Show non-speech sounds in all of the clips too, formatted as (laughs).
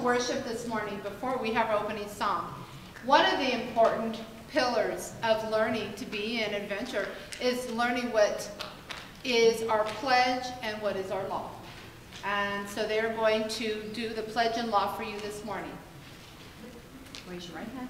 worship this morning, before we have our opening song, one of the important pillars of learning to be an adventurer is learning what is our pledge and what is our law. And so they are going to do the pledge and law for you this morning. Raise your right hand.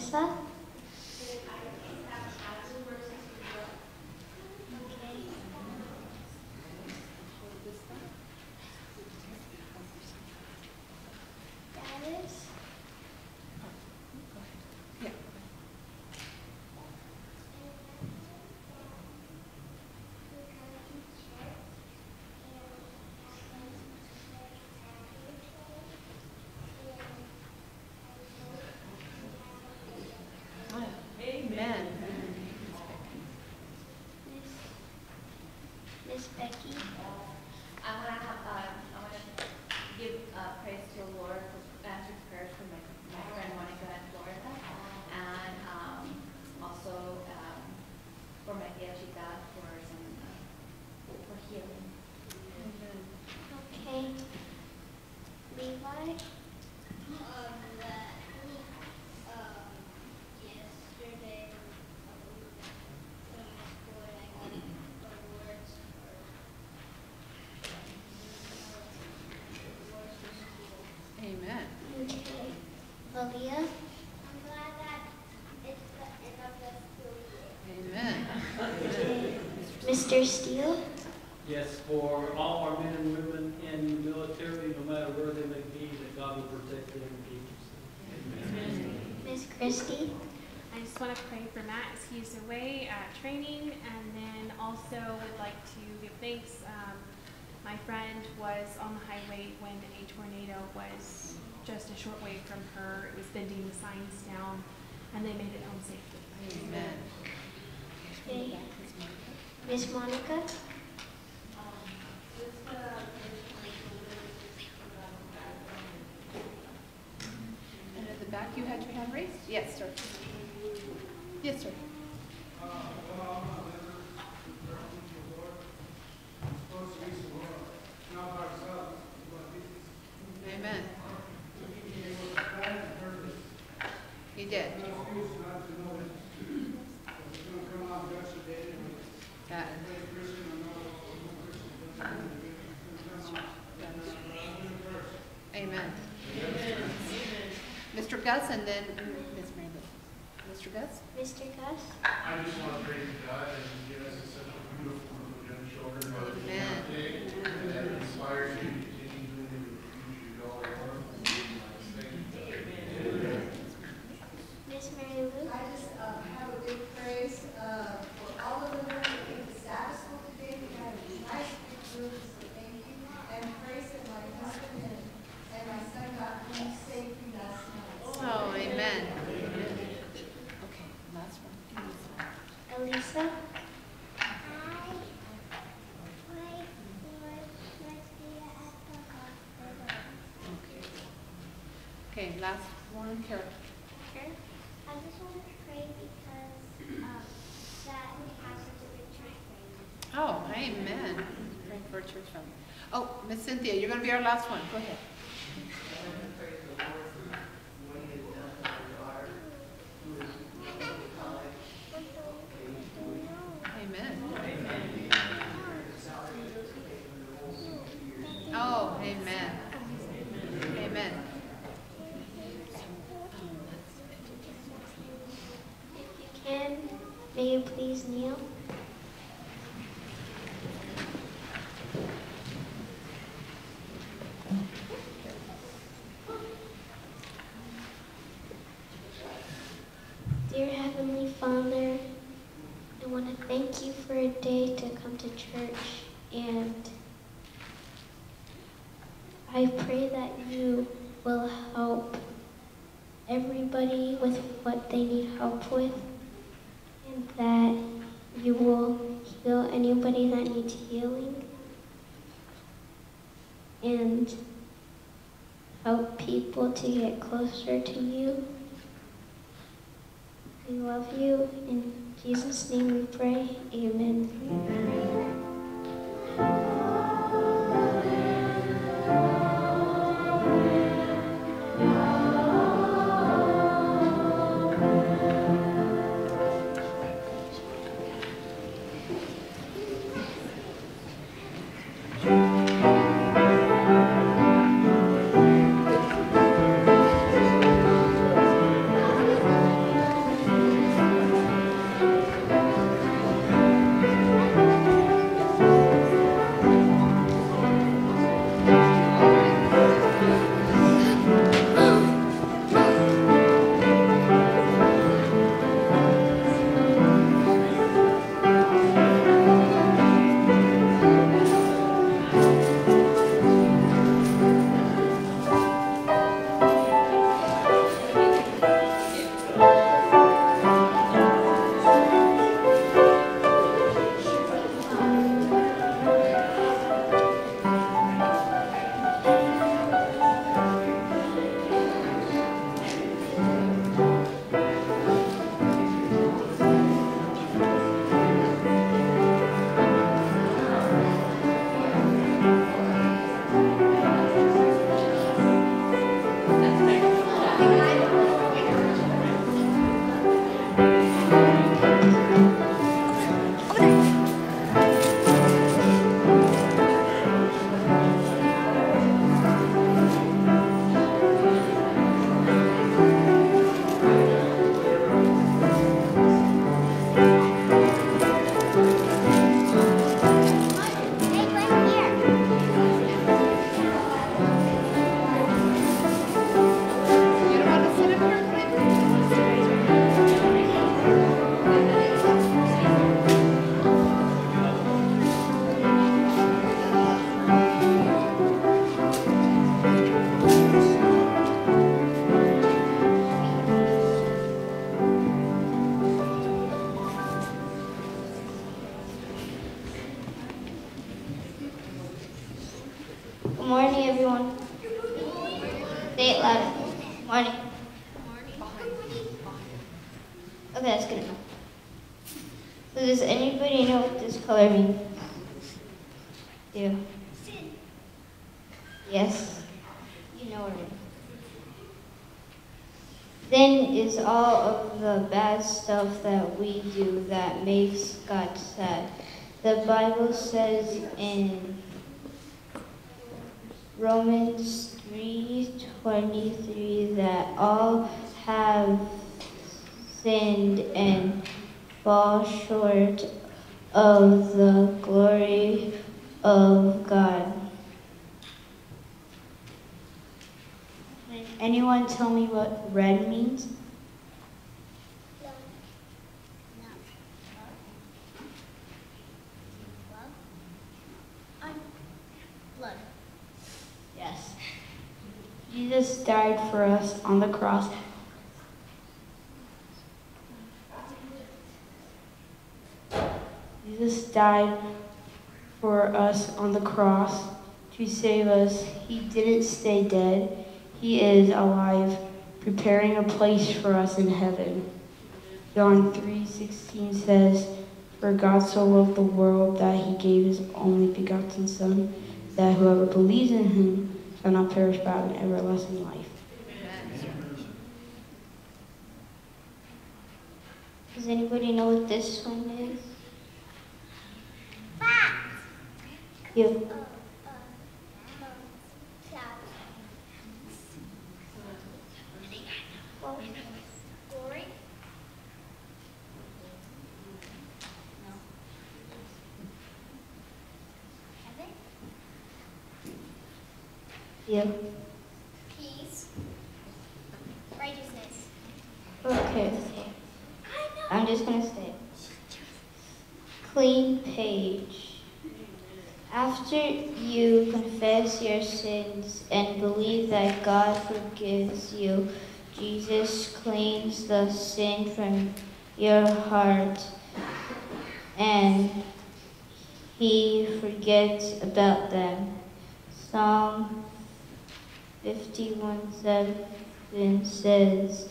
Melissa? Okay. This side. Dallas? Yeah. Amen. Miss Miss Becky? I want to, uh, I want to give uh, praise to the Lord for answered prayers for my, my friend Monica in Florida. And um, also um, for my tía Chica for some, uh, for healing. Okay. Levi? yesterday, from school, I got awards for awards for school. Amen. Okay. Valia? I'm glad that it's the end of the school year. Amen. Okay. Mr. Steele? Yes, for all our men and women in the military, no matter where they may be, that God will protect them and keep them safe. Amen. Miss Christie? I just want to pray for Matt as he's away at training, and then also would like to give thanks. Um, my friend was on the highway when a tornado was just a short way from her. It was bending the signs down, and they made it home safely. Amen. Okay. Miss Monica? And at the back, you had your hand raised? Yes, sir. Yes, sir. Amen. Did. Got it. Amen. Mr. Gus and then Ms. Mary Lou. Mr. Gus? Mr. Gus? I just want to praise God and give us such a beautiful little young children. Amen. And that inspires you to continue doing the future you all are. Thank you. Miss Mary Lou? I just uh, have a big praise uh, for all of the women that came to Sabbath school today. We had a nice big group, so thank you. And praise that my husband and, and my son got home safely last night. Oh, amen. Okay, last one. Elisa? I pray for Marcia at the hospital. Okay. Okay, last one, Carol. Sure. I just want to pray because um, that we have such a big church family. Oh, amen. Praying for church family. Oh, Miss Cynthia, you're gonna be our last one. Go ahead. Amen. Oh, amen. Amen. If you can, may you please kneel? Dear Heavenly Father, I want to thank you for a day to come to church and I pray that you will help everybody with what they need with and that you will heal anybody that needs healing. and help people to get closer to you. We love you. In Jesus' name we pray. Amen. Hey, short of the glory of God. Anyone tell me what red means? Yes. Jesus died for us on the cross. Jesus died for us on the cross to save us. He didn't stay dead. He is alive, preparing a place for us in heaven. John 3:16 says, "For God so loved the world that he gave his only begotten son, that whoever believes in him shall not perish but have an everlasting life." Does anybody know what this one is? You. Cloud. Well, glory. Heaven. You. Peace. Righteousness. Okay. I know. I'm just gonna say. Clean page. After you confess your sins and believe that God forgives you, Jesus cleans the sin from your heart and he forgets about them. Psalm 51 7 says,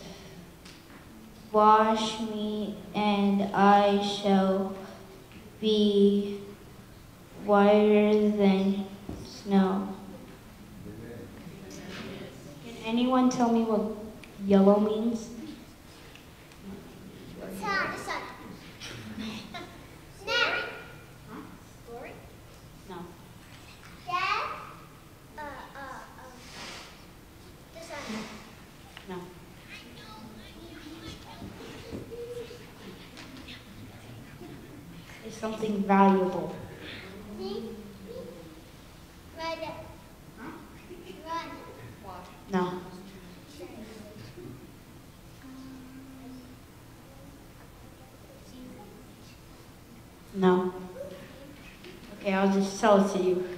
Wash me, and I shall be whiter than snow. Can anyone tell me what yellow means sun. Nat. Glory. No. Dad. Uh, uh, uh. The sun. No. It's something valuable. No. No. Okay, I'll just tell it to you.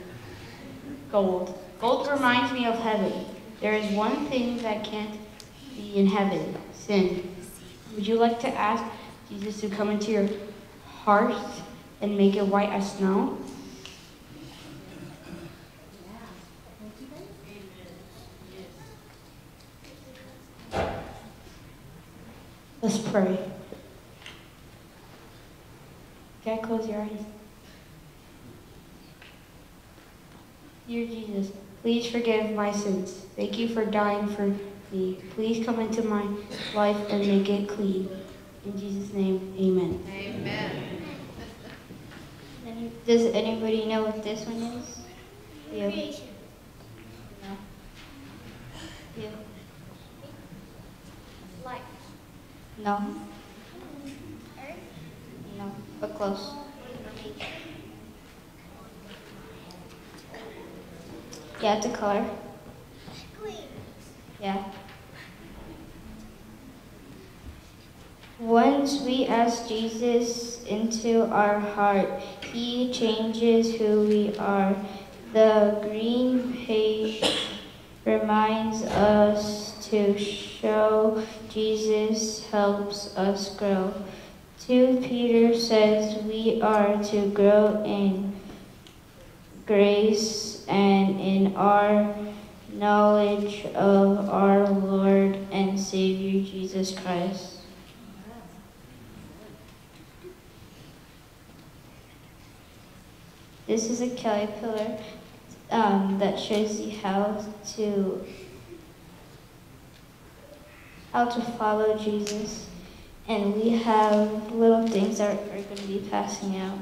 Gold. Gold reminds me of heaven. There is one thing that can't be in heaven sin. Would you like to ask Jesus to come into your heart and make it white as snow? Let's pray. Can I close your eyes? Dear Jesus, please forgive my sins. Thank you for dying for me. Please come into my life and make it clean. In Jesus' name, amen. Amen. Does anybody know what this one is? You? Creation. No. You? Life. No. Earth. No. But close. Yeah, it's a color. Green. Yeah. Once we ask Jesus into our heart, he changes who we are. The green page reminds us to show Jesus helps us grow. 2 Peter says we are to grow in grace and in our knowledge of our Lord and Savior Jesus Christ. This is a Kelly pillar um, that shows you how to how to follow Jesus, and we have little things that are going to be passing out.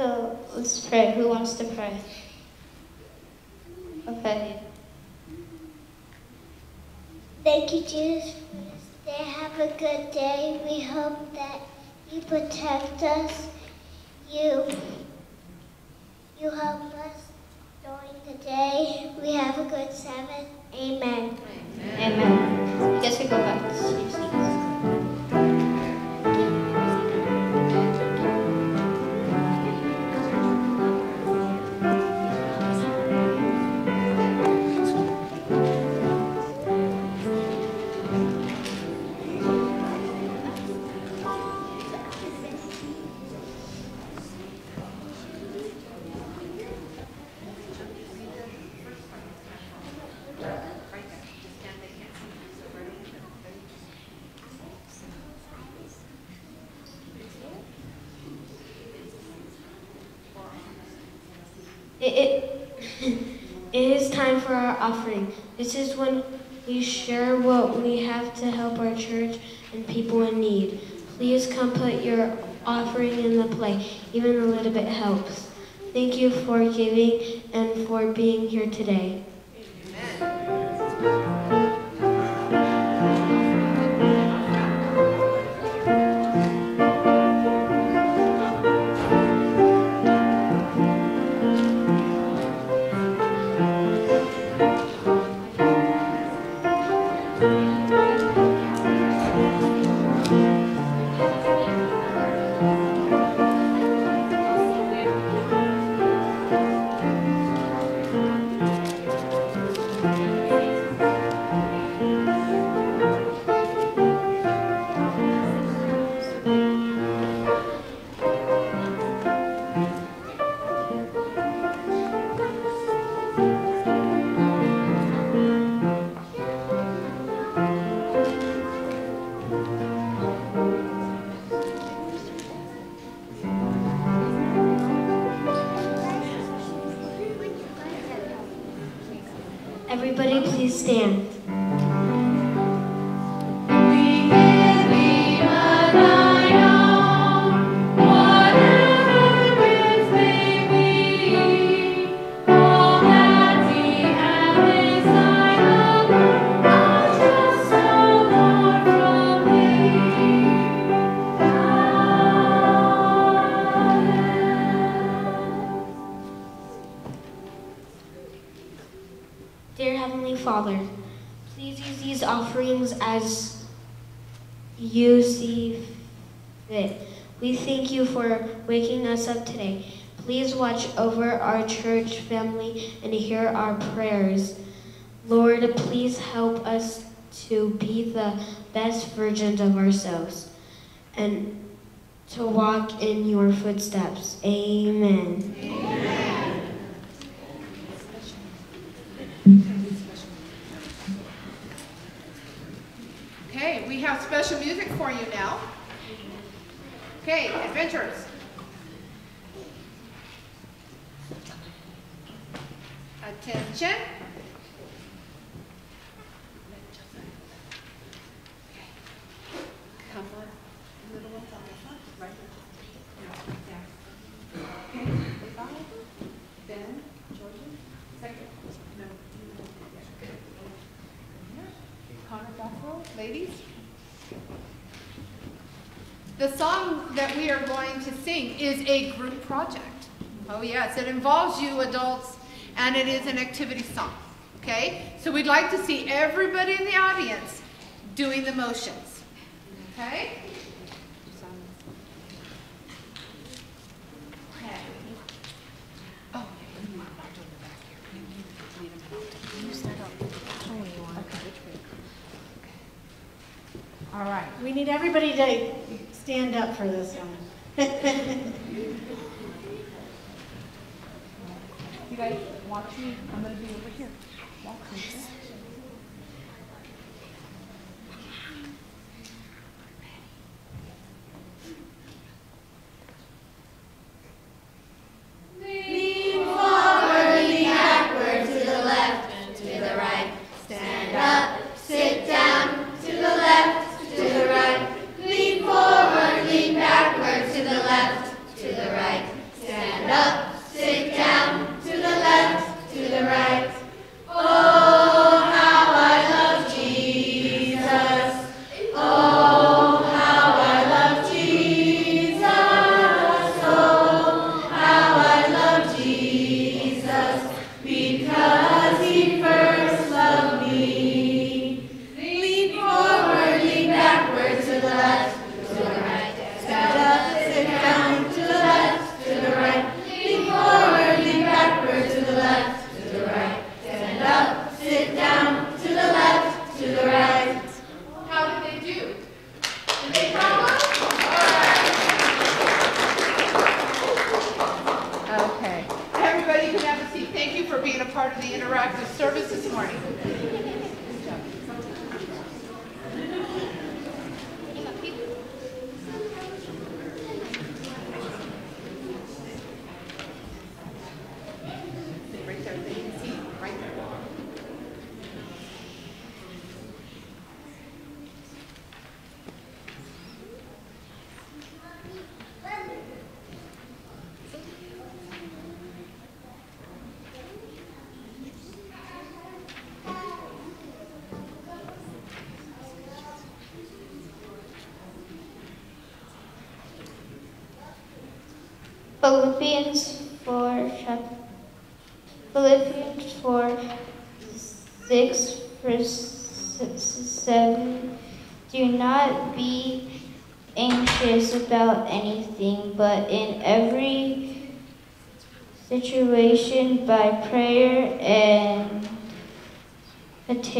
So let's pray. Who wants to pray? Okay. Thank you, Jesus, for this day. Have a good day. We hope that you protect us. It, (laughs) it, is time for our offering. This is when we share what we have to help our church and people in need. Please come put your offering in the plate. Even a little bit helps. Thank you for giving and for being here today. Everybody, please stand. Watch over our church family and hear our prayers. Lord, please help us to be the best versions of ourselves and to walk in your footsteps. Amen. Okay, we have special music for you now. Okay, adventures. Attention. Come on, Ben, Jordan, second. No. Connor Buffalo, ladies. The song that we are going to sing is a group project. Oh yes, it involves you adults and it is an activity song. Okay? So we'd like to see everybody in the audience doing the motions. Okay? Oh, okay. Oh, All right, we need everybody to stand up for this one. (laughs) Guys watch me, I'm gonna be over here. Me. Lean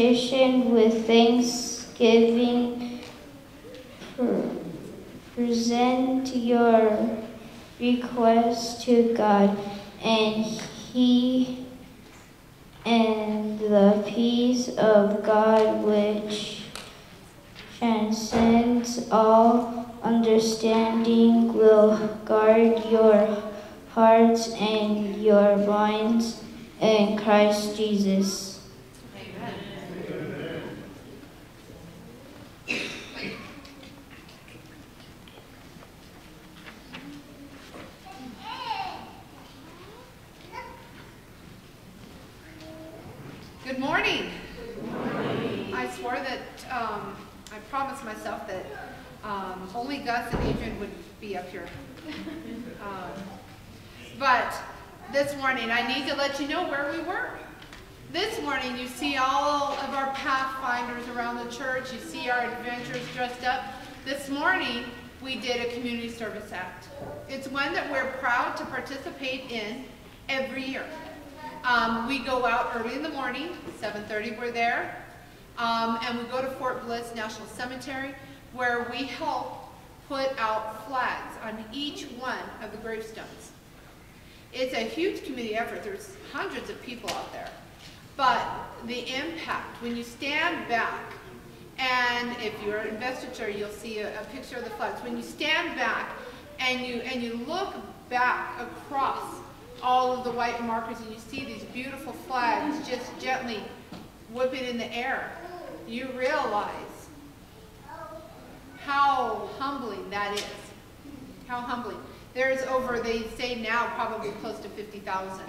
petition with thanksgiving, present your request to God, and He and the peace of God, which transcends all understanding, will guard your hearts and your minds in Christ Jesus. Good morning. I swore that, um, I promised myself that, um, only Gus and Adrian would be up here. Um, But this morning, I need to let you know where we were. This morning, you see all of our pathfinders around the church. You see our adventurers dressed up. This morning, we did a community service act. It's one that we're proud to participate in every year. Um, we go out early in the morning, 7:30 we're there, um, and we go to Fort Bliss National Cemetery, where we help put out flags on each one of the gravestones. It's a huge community effort. There's hundreds of people out there. But the impact, when you stand back, and if you're an investiture, you'll see a, a picture of the flags. When you stand back and you, and you look back across all of the white markers and you see these beautiful flags just gently whipping in the air, you realize how humbling that is. How humbling. There's over, they say now, probably close to 50,000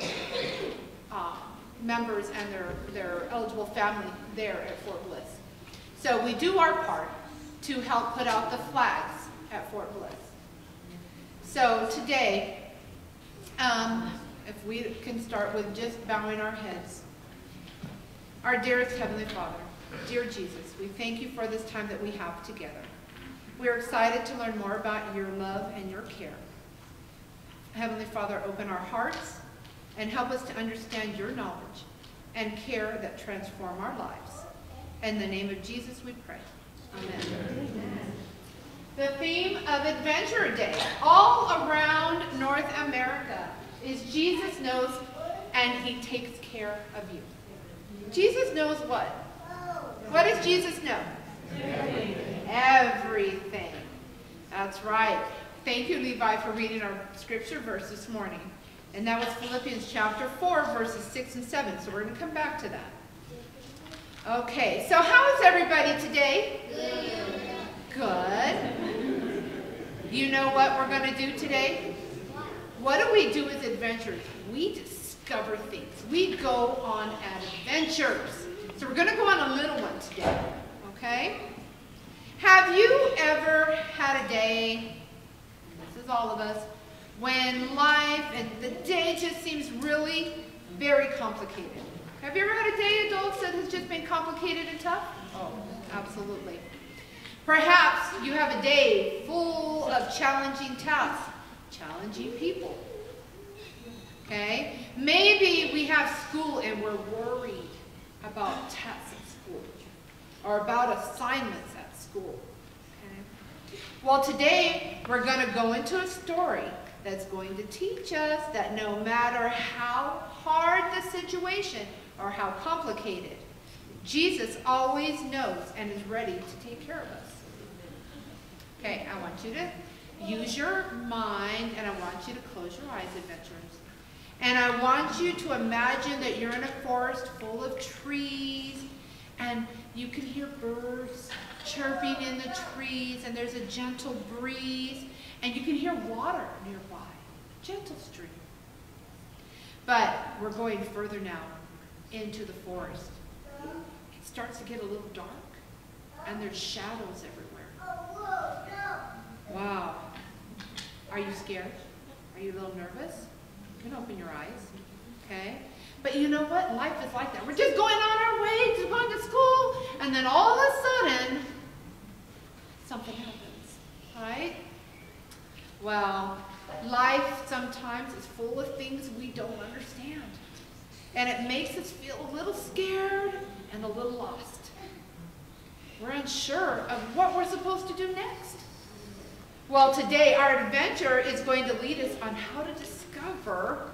uh, members and their, their eligible family there at Fort Bliss. So we do our part to help put out the flags at Fort Bliss. So today, um, if we can start with just bowing our heads. Our dearest Heavenly Father, dear Jesus, we thank you for this time that we have together. We are excited to learn more about your love and your care. Heavenly Father, open our hearts and help us to understand your knowledge and care that transform our lives. In the name of Jesus we pray. Amen. The theme of Adventure Day all around North America is Jesus knows and he takes care of you. Jesus knows what? What does Jesus know? Everything. That's right. Thank you, Levi, for reading our scripture verse this morning. And that was Philippians chapter 4, verses 6 and 7. So we're going to come back to that. Okay, so how is everybody today? Good. You know what we're going to do today? What do we do as adventurers? We discover things. We go on adventures. So we're going to go on a little one today, okay? Have you ever had a day, this is all of us, when life and the day just seems really very complicated? Have you ever had a day, adults, that has just been complicated and tough? Oh, absolutely. Perhaps you have a day full of challenging tasks, challenging people. Okay? Maybe we have school and we're worried about tests or about assignments at school. Okay? Well, today we're going to go into a story that's going to teach us that no matter how hard the situation or how complicated, Jesus always knows and is ready to take care of us. Okay, I want you to use your mind and I want you to close your eyes, adventurers. And I want you to imagine that you're in a forest full of trees and you can hear birds chirping in the trees and there's a gentle breeze and you can hear water nearby, gentle stream. But we're going further now into the forest. It starts to get a little dark and there's shadows everywhere. Wow. Are you scared? Are you a little nervous? You can open your eyes, okay? But you know what? Life is like that. We're just going on our way to going to school, and then all of a sudden, something happens, right? Well, life sometimes is full of things we don't understand. And it makes us feel a little scared and a little lost. We're unsure of what we're supposed to do next. Well, today our adventure is going to lead us on how to discover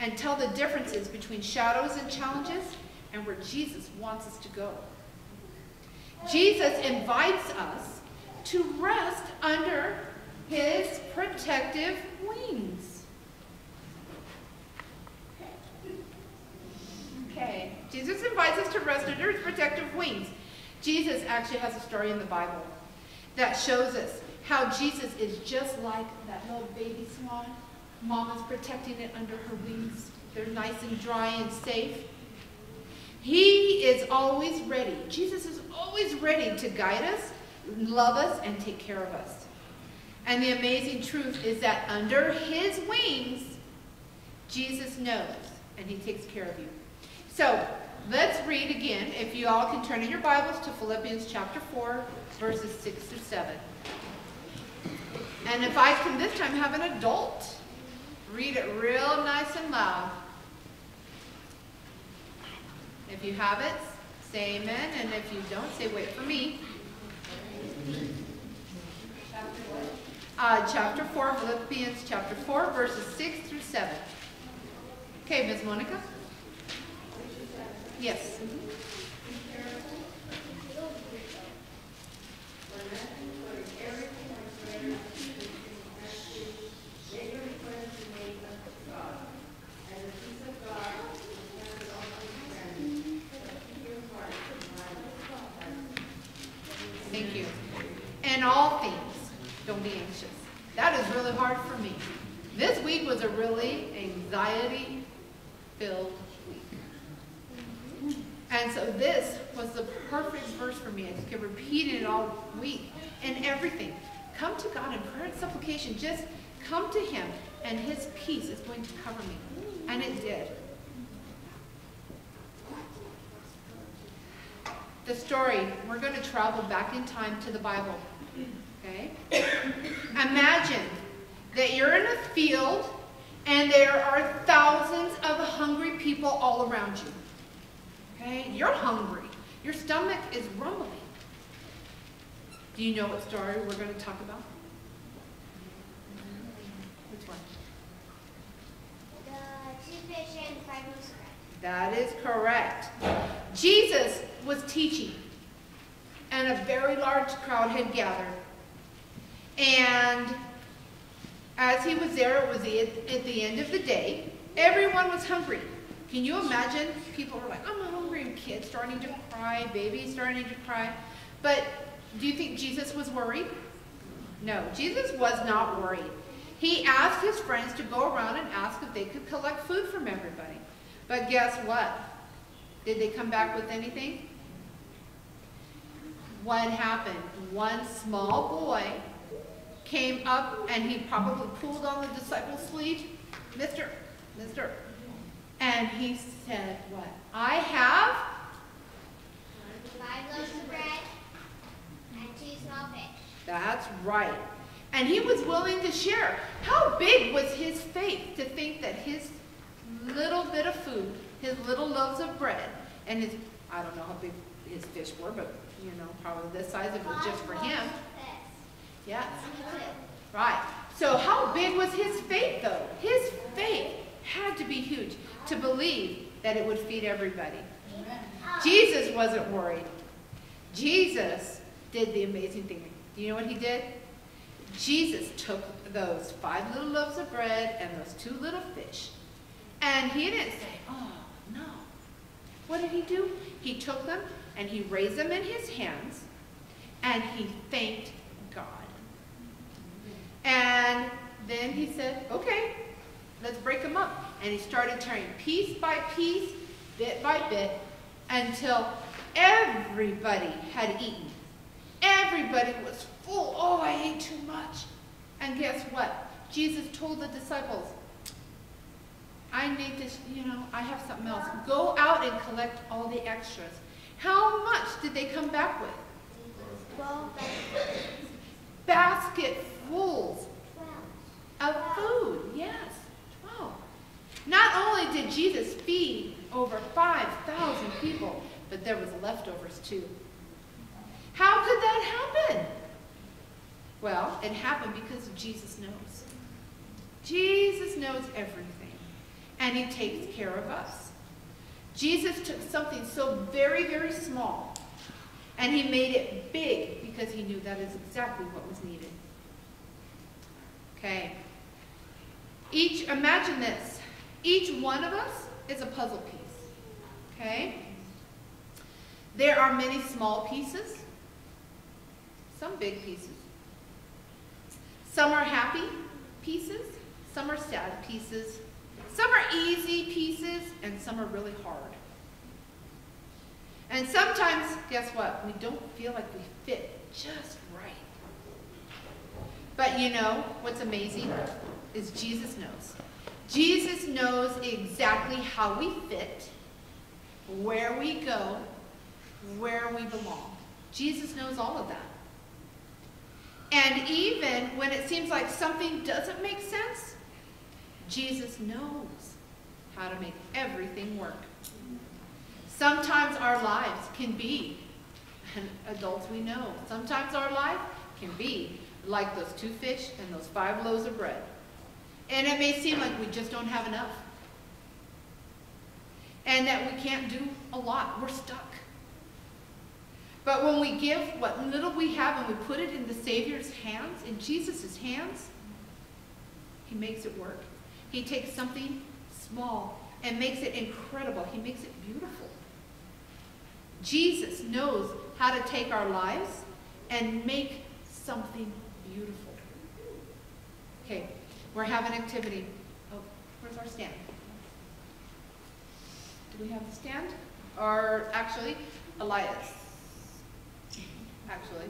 and tell the differences between shadows and challenges and where Jesus wants us to go. Jesus invites us to rest under his protective wings. Okay, Jesus invites us to rest under his protective wings. Jesus actually has a story in the Bible that shows us how Jesus is just like that little baby swan. Mama's protecting it under her wings. They're nice and dry and safe. He is always ready. Jesus is always ready to guide us, love us, and take care of us. And the amazing truth is that under his wings, Jesus knows, and he takes care of you. So let's read again, if you all can turn in your Bibles to Philippians chapter 4, verses 6 through 7. And if I can this time have an adult, read it real nice and loud. If you have it, say amen, and if you don't, say wait for me. Uh, chapter 4, Philippians chapter 4, verses 6 through 7. Okay, Ms. Monica? Yes. Thank you. In all things, don't be anxious. That is really hard for me. This week was a really anxiety-filled week. And so this was the perfect verse for me. I just kept repeating it all week. And everything. Come to God in prayer and supplication. Just come to him, and his peace is going to cover me. And it did. The story, we're going to travel back in time to the Bible. Okay? (coughs) Imagine that you're in a field and there are thousands of hungry people all around you. Okay? You're hungry. Your stomach is rumbling. Do you know what story we're going to talk about? Which one? The two fish and five loaves. That is correct. Jesus was teaching, and a very large crowd had gathered. And as he was there, it was the, at the end of the day. Everyone was hungry. Can you imagine? People were like, I'm hungry, kids starting to cry, babies starting to cry. But do you think Jesus was worried? No, Jesus was not worried. He asked his friends to go around and ask if they could collect food from everybody. But guess what? Did they come back with anything? What happened? One small boy came up and he probably pulled on the disciple's sleeve. Mister, mister. And he said, what? I have Five loaves of bread and two small fish. That's right. And he was willing to share. How big was his faith to think that his little bit of food, his little loaves of bread, and his, I don't know how big his fish were, but, you know, probably this size if it was just for him. Loaves of fish. Yes, right. So how big was his faith, though? His faith had to be huge to believe that it would feed everybody. Jesus wasn't worried. Jesus did the amazing thing. Do you know what he did? Jesus took those five little loaves of bread and those two little fish, and he didn't say, oh, no. What did he do? He took them and he raised them in his hands, and he thanked God. And he said, okay, let's break them up. And he started tearing piece by piece, bit by bit, until everybody had eaten. Everybody was full. Oh, I ate too much. And guess what? Jesus told the disciples, I need to, you know, I have something else. Go out and collect all the extras. How much did they come back with? Twelve Basketfuls of food, yes, 12. Not only did Jesus feed over 5,000 people, but there was leftovers too. How could that happen? Well, it happened because Jesus knows. Jesus knows everything, and he takes care of us. Jesus took something so very, very small, and he made it big because he knew that is exactly what was needed. Okay. Each, imagine this. Each one of us is a puzzle piece. Okay? There are many small pieces, some big pieces. Some are happy pieces, some are sad pieces, some are easy pieces, and some are really hard. And sometimes, guess what? We don't feel like we fit just. But you know what's amazing is Jesus knows. Jesus knows exactly how we fit, where we go, where we belong. Jesus knows all of that. And even when it seems like something doesn't make sense, Jesus knows how to make everything work. Sometimes our lives can be, and adults we know, sometimes our life can be like those two fish and those five loaves of bread. And it may seem like we just don't have enough. And that we can't do a lot. We're stuck. But when we give what little we have and we put it in the Savior's hands, in Jesus' hands, he makes it work. He takes something small and makes it incredible. He makes it beautiful. Jesus knows how to take our lives and make something beautiful. Okay, we're having activity. Oh, where's our stand? Do we have the stand? Or actually, Elias. Actually,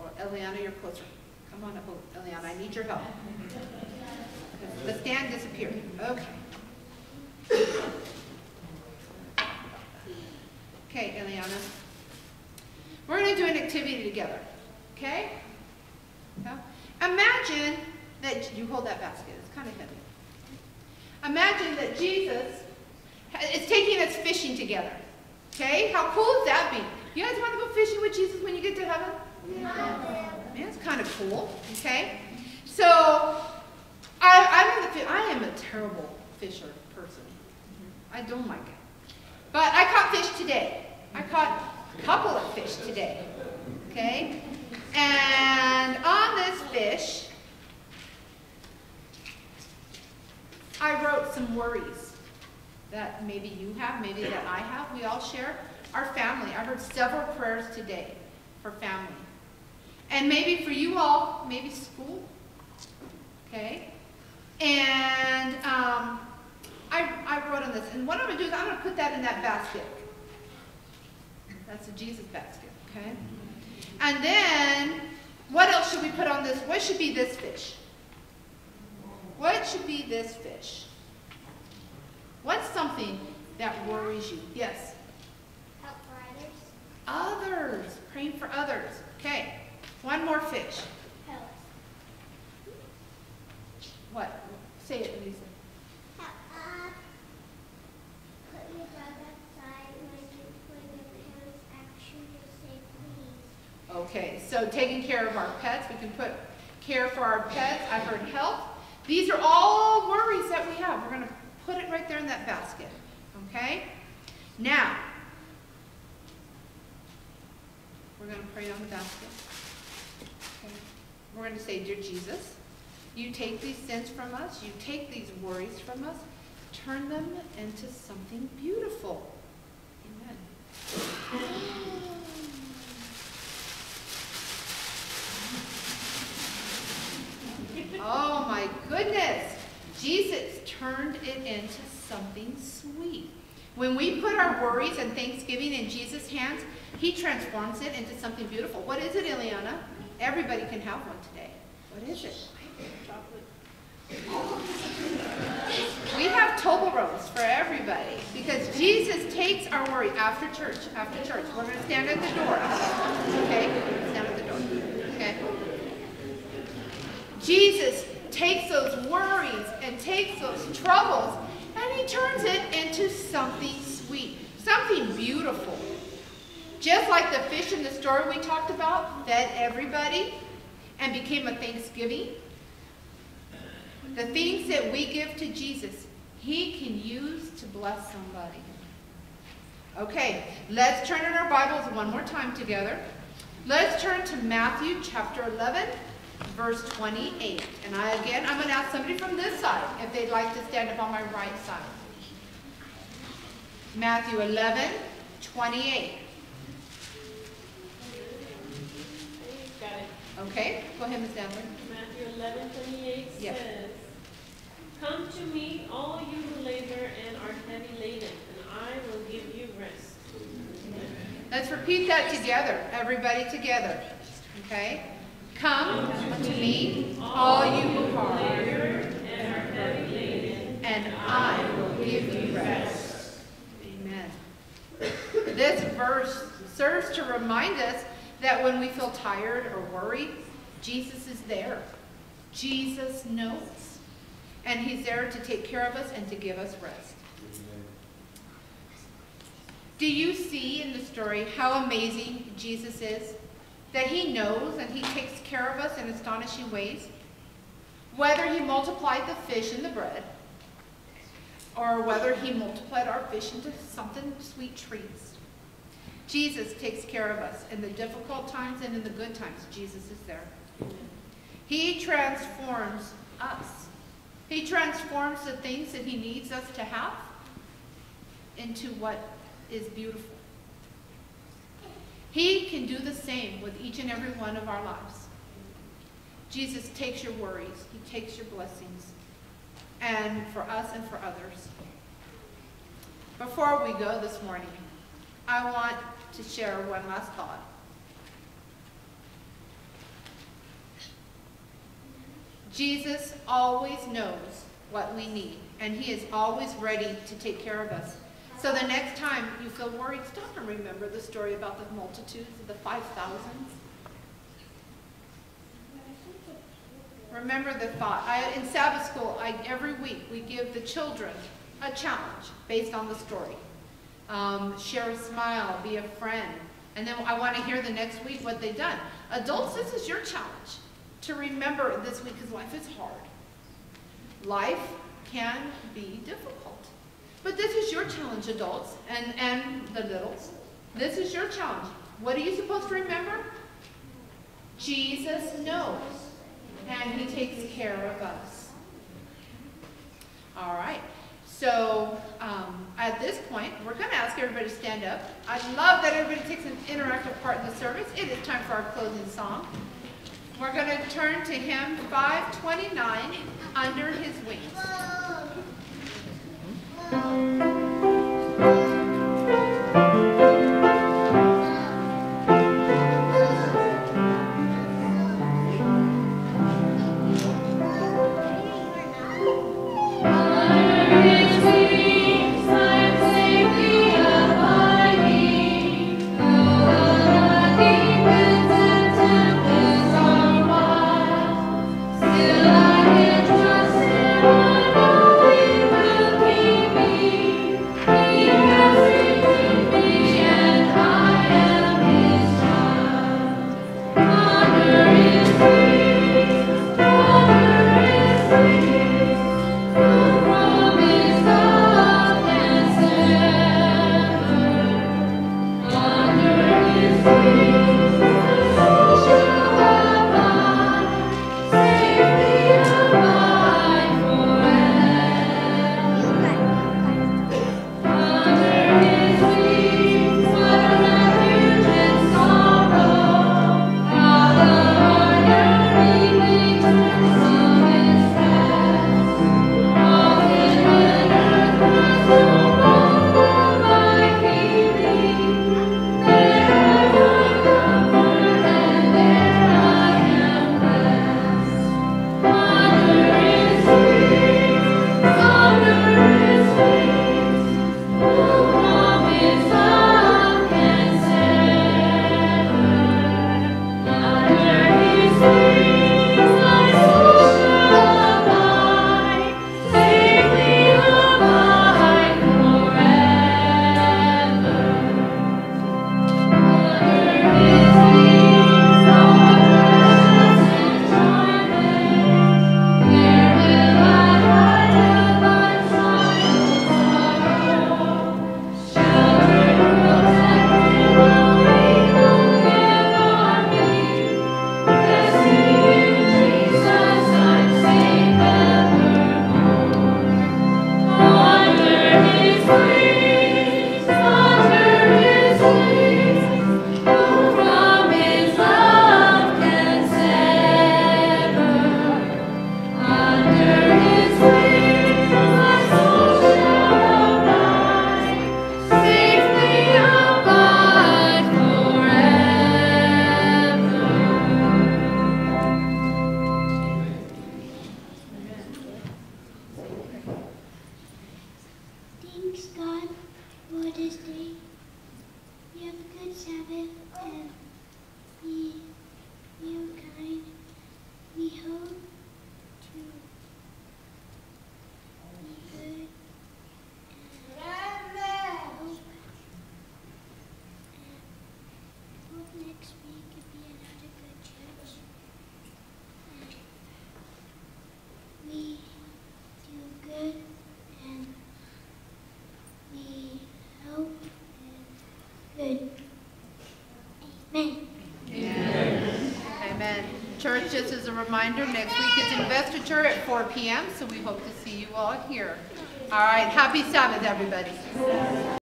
or Eliana, you're closer. Come on up, Eliana, I need your help. The stand disappeared. Okay. Okay, Eliana. We're going to do an activity together. Okay? Yeah? Imagine that you hold that basket. It's kind of heavy. Imagine that Jesus is taking us fishing together. Okay? How cool would that be? You guys want to go fishing with Jesus when you get to heaven? Yeah. Yeah, it's kind of cool. Okay? So, I, I'm the, I am a terrible fisher person. Mm-hmm. I don't like it. But I caught fish today. I caught a couple of fish today. Okay? And on this fish, I wrote some worries that maybe you have, maybe that I have. We all share our family. I heard several prayers today for family. And maybe for you all, maybe school. Okay? And um, I, I wrote on this. And what I'm going to do is I'm going to put that in that basket. That's a Jesus basket. Okay? And then, what else should we put on this? What should be this fish? What should be this fish? What's something that worries you? Yes? Help for others. Others. Praying for others. Okay. One more fish. Help. What? Say it, Lisa. Help. Uh, put your dog outside when you when your parents ask you to say please. Okay, so taking care of our pets, we can put care for our pets. I've heard health. These are all worries that we have. We're going to put it right there in that basket. Okay? Now, we're going to pray on the basket. Okay. We're going to say, Dear Jesus, you take these sins from us, you take these worries from us, turn them into something beautiful. Amen. Oh my goodness. Jesus turned it into something sweet. When we put our worries and thanksgiving in Jesus' hands, he transforms it into something beautiful. What is it, Eliana? Everybody can have one today. What is it? Chocolate. We have Toblerones for everybody because Jesus takes our worry after church. After church, we're going to stand at the door. Okay, stand at the door. Okay. Jesus takes those worries and takes those troubles and he turns it into something sweet, something beautiful. Just like the fish in the story we talked about fed everybody and became a thanksgiving. The things that we give to Jesus, he can use to bless somebody. Okay, let's turn in our Bibles one more time together. Let's turn to Matthew chapter 11, verse 28. And I again, I'm going to ask somebody from this side if they'd like to stand up on my right side. Matthew 11, 28. Got it. Okay, go ahead, Ms. Adler. Matthew eleven twenty-eight Yeah. says, Come to me, all you who labor and are heavy laden, and I will give you rest. Let's repeat that together, everybody together. Okay? Come to me, all you who are, And I will give you rest. Amen. This verse serves to remind us that when we feel tired or worried, Jesus is there. Jesus knows. And he's there to take care of us and to give us rest. Do you see in the story how amazing Jesus is? That he knows and he takes care of us in astonishing ways? Whether he multiplied the fish and the bread, or whether he multiplied our fish into something sweet treats. Jesus takes care of us in the difficult times and in the good times. Jesus is there. He transforms us. He transforms the things that he needs us to have into what is beautiful. He can do the same with each and every one of our lives. Jesus takes your worries. He takes your blessings. And for us and for others. Before we go this morning, I want to share one last thought. Jesus always knows what we need, and he is always ready to take care of us. So the next time you feel worried, stop and remember the story about the multitudes of the 5,000. Remember the thought. I, in Sabbath school, I, every week we give the children a challenge based on the story. Um, share a smile, be a friend. And then I want to hear the next week what they've done. Adults, this is your challenge to remember this week because life is hard. Life can be difficult. But this is your challenge, adults and, and the littles. This is your challenge. What are you supposed to remember? Jesus knows, and he takes care of us. All right. So um, at this point, we're going to ask everybody to stand up. I love that everybody takes an interactive part in the service. It is time for our closing song. We're going to turn to hymn 529, Under His Wings. Música